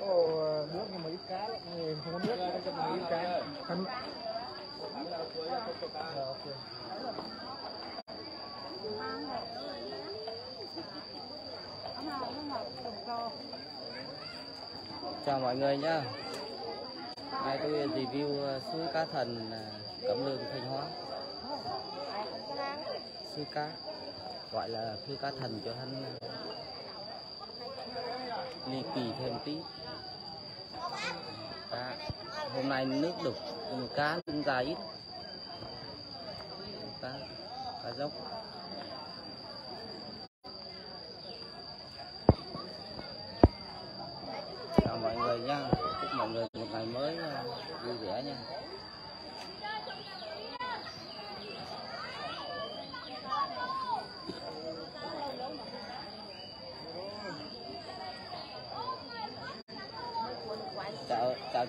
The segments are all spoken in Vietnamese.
Ồ, nước nhưng mà ít cá lắm. Người không có nước cho mình ít cá. Thân. Ờ, ok. Chào mọi người nhá. Nay tôi review ờ, suối cá thần ờ, Cẩm Lương Thanh Hóa. Suối cá gọi là suối cá thần cho hắn ờ, ly kỳ thêm tí. à, Hôm nay nước đục nhưng cá cũng ta ít. Cá cá dốc. chào mọi người nha chúc mọi người một ngày mới à, vui vẻ nha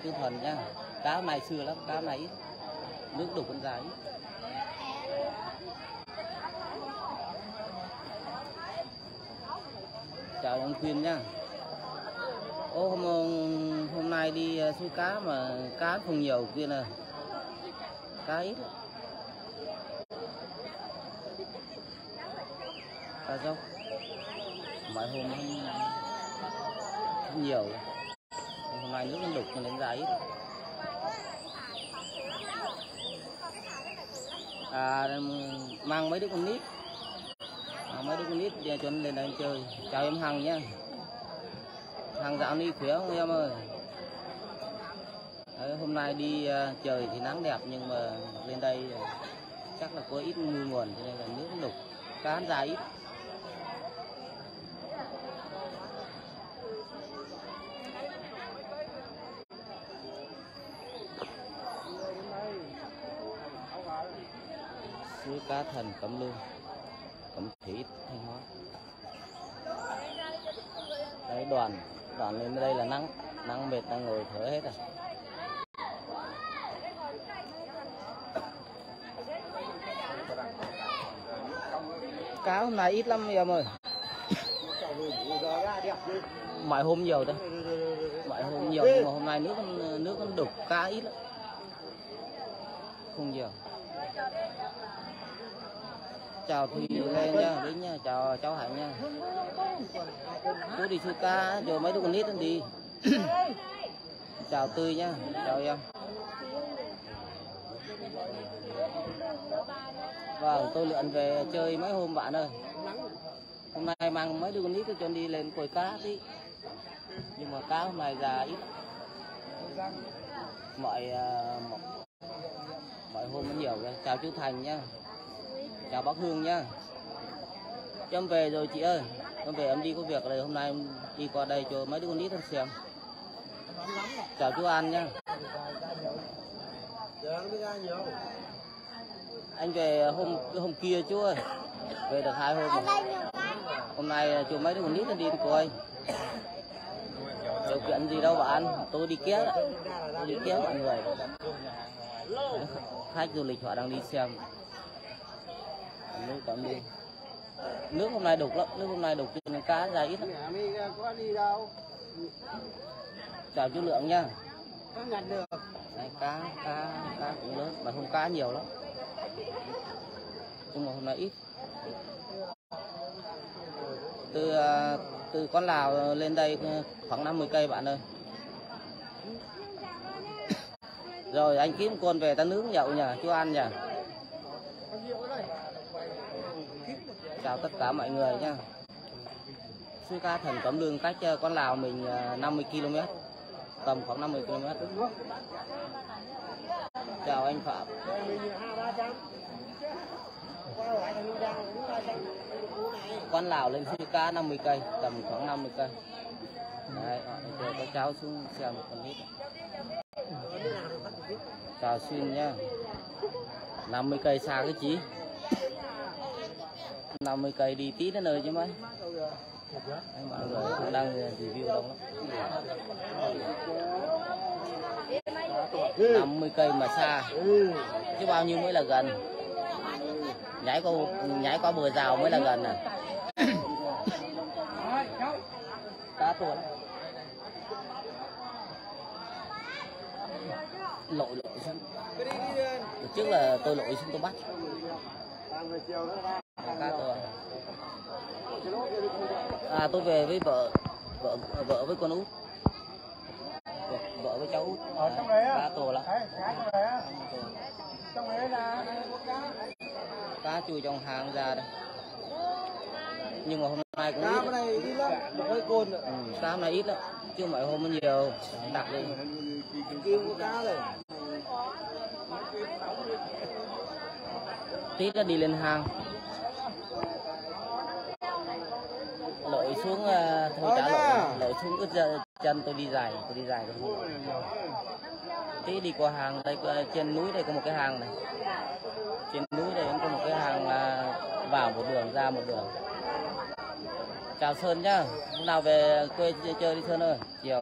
tư thần thuần nha. Cá hôm xưa lắm cá này ít. Nước đục con dài. Chào ông khuyên nha. Ô, hôm, hôm nay đi ờ, cá mà cá không nhiều kia nè cá ít cá dốc. Mọi hôm không, không nhiều ngoài nước nó đục cho nên ra ít. À mang mấy đứa con nít. À, mấy đứa con nít cho nó lên đây chơi. Chào em hằng nhá. Hàng dạo đi khỏe không em ơi? Đấy, hôm nay đi uh, trời thì nắng đẹp nhưng mà lên đây uh, chắc là có ít mưa nguồn cho nên là nước đục. Cá ra ít. Suối cá thần cẩm lương, cẩm thủy, thanh hóa. Đấy, đoàn đoàn lên đây là nắng nắng mệt, đang ngồi thở hết rồi. Cá hôm nay ít lắm em ơi. Mọi hôm nhiều đấy mọi hôm nhiều, nhưng mà hôm nay nước nước nó đục cá ít lắm. Không nhiều chào Thùy Lê nha, đến nha, chào cháu Hạnh nha. Chú đi sư ca, rồi mấy đứa con nít đi. chào Tươi nha, chào em. Vâng, tôi lượn về chơi mấy hôm bạn ơi. Hôm nay mang mấy đứa con nít cho đi lên cồi cá tí. Nhưng mà cá hôm nay già ít. Mọi uh, mọi hôm nó nhiều rồi. Chào chú Thành nha chào bác Hương nhá. Cho em về rồi chị ơi. Em về em đi có việc này hôm nay em đi qua đây cho mấy đứa con nít em xem. Chào chú An nhá. Anh về hôm hôm kia chú ơi. Về được hai hôm rồi. hôm nay cho mấy đứa con nít đi coi. Điều kiện gì đâu bạn. Tôi đi kéo tôi đi kéo mọi người. Khách du lịch họ đang đi xem nước tận đi nước hôm nay đục lắm nước hôm nay đục cho nên cá ra ít lắm. Có đi đâu? Chào chú lượng nha. Có nhặt được. Đấy, cá cá cá cũng lớn mà hôm cá nhiều lắm. Nhưng mà hôm nay ít. Từ à, từ con lào lên đây khoảng 50 cây bạn ơi. Rồi anh kiếm con về ta nướng nhậu nhỉ chú ăn nhỉ chào tất cả mọi người nha. Sư ca thần cẩm lương cách ờ, con lào mình ờ, 50 km tầm khoảng 50 km chào anh phạm. Con lào lên sư ca 50 cây, tầm khoảng 50 cây. Đấy rồi có cháu xuống xem một con nít. Chào xuyên nha. 50 cây xa cái chí. 50 cây đi tí đến nơi chứ mấy. Anh mọi người đang review đông lắm 50 cây mà xa. Chứ bao nhiêu mới là gần? Nhảy qua nhảy qua bờ rào mới là gần à? Đã tuột. Lội lội xuống. trước là tôi lội xuống tôi bắt. Cá tôi à tôi về với vợ vợ vợ với con út. Vợ, vợ với cháu út. Ở trong đấy cá to lắm trong đấy là cá. chui trong hang ra đây. Nhưng mà hôm nay cũng ít. này đi lắm, hơi nữa. ừ, cá hôm nay ít lắm chứ mọi hôm nhiều. Đặt đi Kim có cá rồi. tí nó đi lên hang lội xuống ờ, thôi Ờ trả nha. lội lội xuống ướt chân- chân, tôi đi dài, tôi đi dài rồi tí đi qua hàng đây trên núi đây có một cái hàng này. Trên núi đây cũng có một cái hàng là vào một đường, ra một đường. Chào sơn nhá. Hôm nào về quê chơi- đi sơn ơi. Chiều.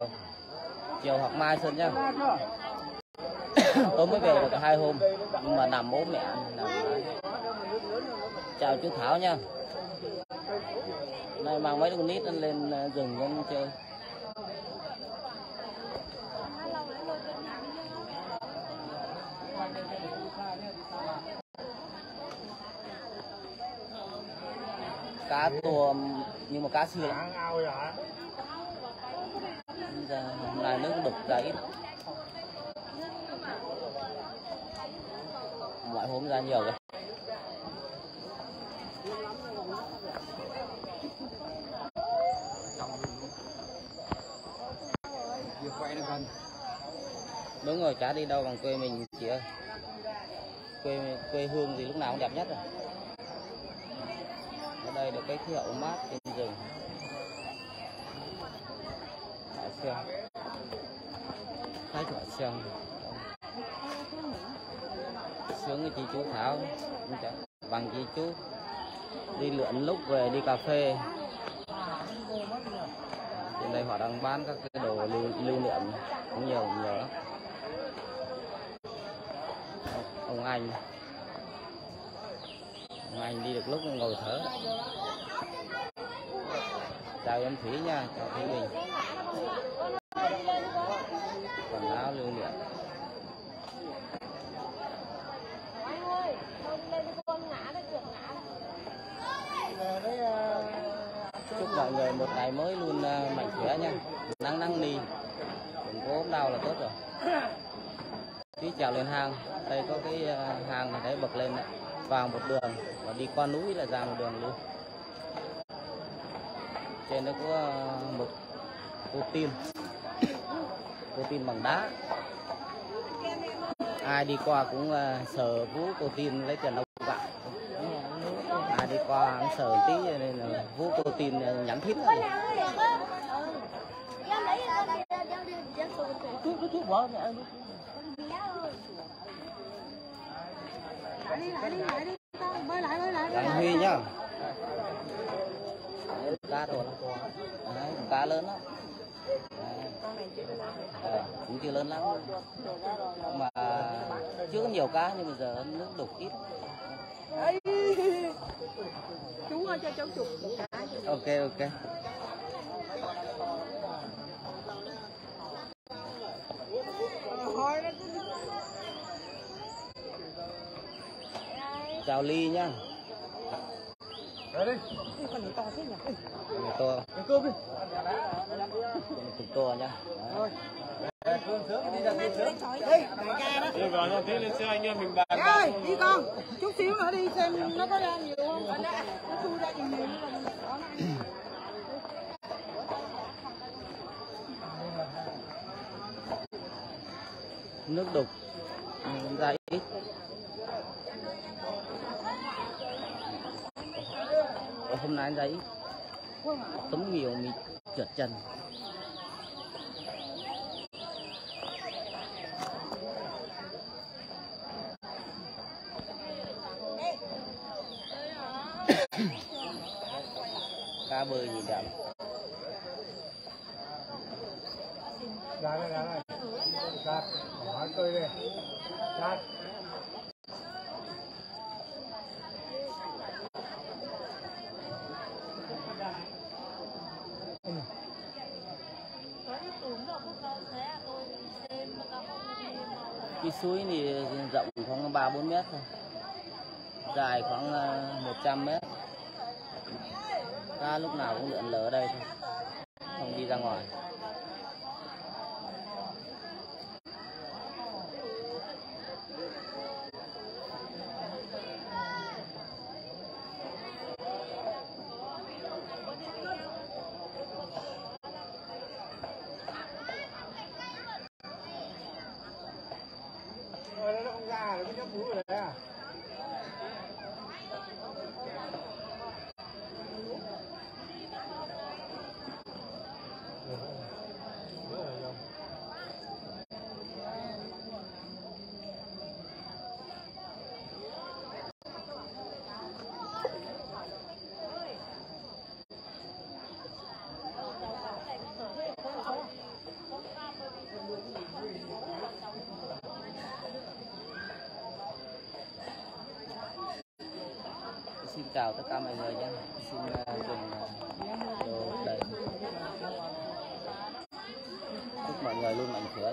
Chiều hoặc mai sơn nhá. Tôi mới về được hai hôm. Nhưng mà nằm bố mẹ nằm chào chú Thảo nha nay mang mấy con nít lên rừng lên chơi. Cá to nhưng mà cá xưa lắm? Giờ hôm nay nước đục ra ít. Mọi hôm ra nhiều rồi. Đúng rồi chả đi đâu bằng quê mình chị ơi. Quê quê hương thì lúc nào cũng đẹp nhất rồi ở đây được cái khí hậu mát trên rừng. Hải sen thái thoại sen sướng với chị chú Thảo. Bằng chị chú. Đi lượn lúc về đi cà phê. Trên đây họ đang bán các cái đồ lưu, lưu niệm. Cũng nhiều nhiều lắm ông anh ông anh đi được lúc ngồi thở. Chào em thủy nha chào thủy bình. Quần áo lưu niệm. Anh ơi, không lên con ngã đấy, trượt ngã ờ, chúc mọi người một ngày mới luôn à, mạnh khỏe nha. Nắng nắng đi. Đừng có ốm đau là tốt rồi. Tí trèo lên hang đây có cái à, này đấy bật lên đấy. Vào một đường và đi qua núi là ra một đường luôn. Trên đó có à, một cô tin cô tin bằng đá. Ai đi qua cũng à, sờ vú cô tin lấy tiền đâu gạo ai đi qua cũng sờ tí cho nên là vú cô tin à, nhắn thít nó thuốc thuốc thuốc bỏ mẹ ơi. Lại đi, lại đi, lại đi. Con bơi lại, bơi lại, bơi Anh lại. Huy nhá. Đấy, cá rồi Đấy, cá lớn lắm. Ờ, cũng chưa lớn lắm. Mà chưa có nhiều cá nhưng mà giờ nước đục ít. Chú ơi, cho cháu chụp ok ok chào ly nhá Về đi. người to Ăn cơm đi. cục to nhá Đấy. Về cơm sớm đi ra cơm sớm. Đi vào cho tí lên xe anh em mình bàn ơi đi con chút xíu nữa đi xem nó có ra nhiều không nó chui ra nhiều nhiều nữa là mình bỏ nó ăn. nước đục ra ít Ở hôm nay anh ra ít tấm nhiều mình trượt chân. Cá bơi gì đẹp Ra đây, ra đây. Ra. Hỏi tôi đi. Ra cái suối thì rộng khoảng ba bốn mét thôi. Dài khoảng ờ, 100 mét. Ta lúc nào cũng lượn lờ ở đây thôi. Không đi ra ngoài Rồi nó không ra rồi, cái nhóc bú rồi đấy à? xin chào tất cả mọi người nhé xin ờ, đồ đầy chúc mọi người luôn mạnh khỏe